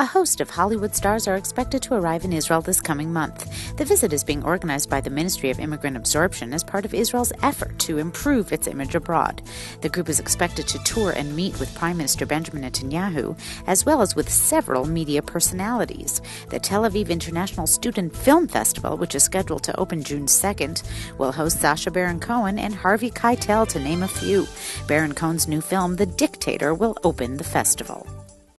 A host of Hollywood stars are expected to arrive in Israel this coming month. The visit is being organized by the Ministry of Immigrant Absorption as part of Israel's effort to improve its image abroad. The group is expected to tour and meet with Prime Minister Benjamin Netanyahu, as well as with several media personalities. The Tel Aviv International Student Film Festival, which is scheduled to open June 2nd, will host Sacha Baron Cohen and Harvey Keitel, to name a few. Baron Cohen's new film, The Dictator, will open the festival.